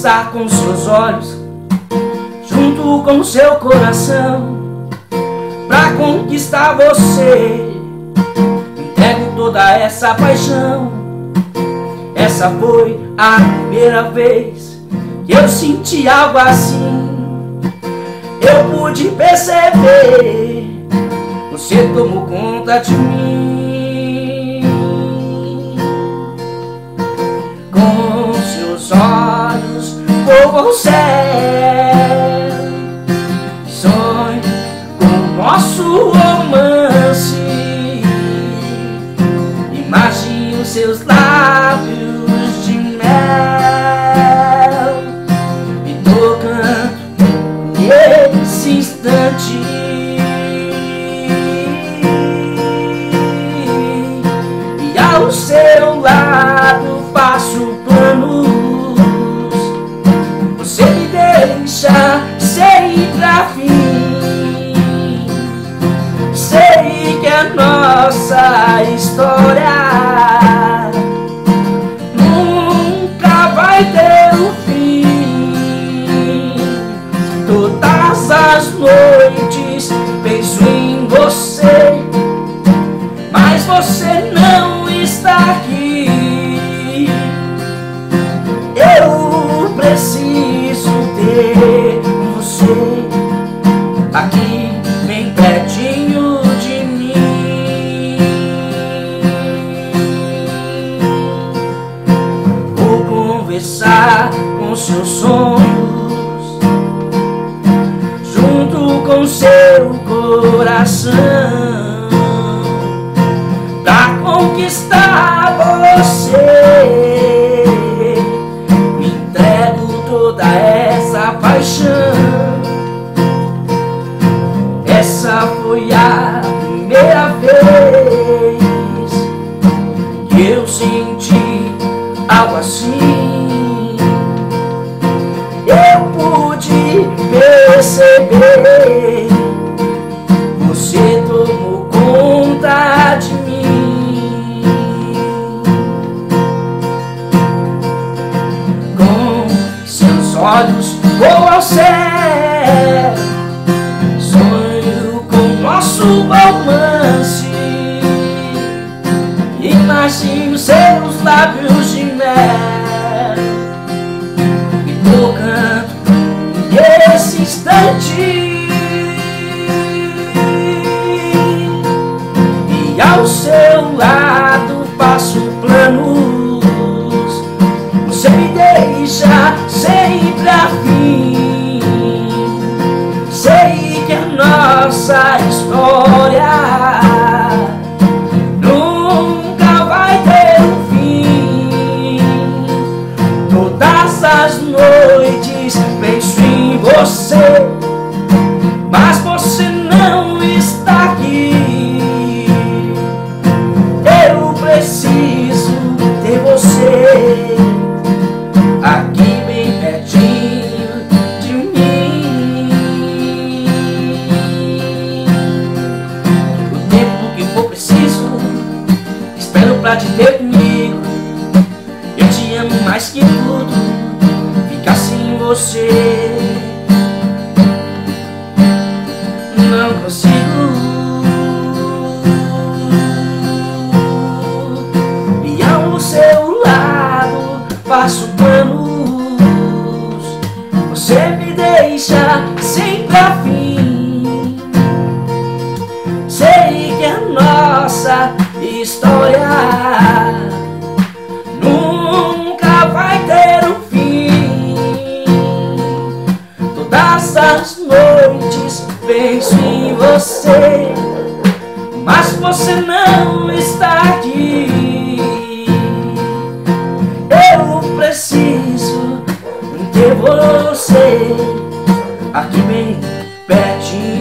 conversar com seus olhos, junto com seu coração, pra conquistar você. Entrego toda essa paixão. Essa foi a primeira vez que eu senti algo assim. Eu pude perceber, você tomou conta de mim. Povo ao céu. Sonho com nosso romance. Imagine os seus lábios de mel nossa história nunca vai ter um fim. Todas as noites penso em junto com seu coração, pra conquistar você. Me entrego toda essa paixão. Essa foi a primeira vez que eu senti algo assim. Perceber, você tomou conta de mim. Com seus olhos vou ao céu. Sonho com nosso romance Imagino seus lábios seu pra te ter comigo. Eu te amo mais que tudo, ficar sem você. Não consigo. E ao seu lado faço planos. Você me deixa sempre afim. Sei que a nossa história nunca vai ter um fim. Todas as noites penso em você, mas você não está aqui. Eu preciso ter você aqui bem pertinho.